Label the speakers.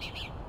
Speaker 1: Maybe.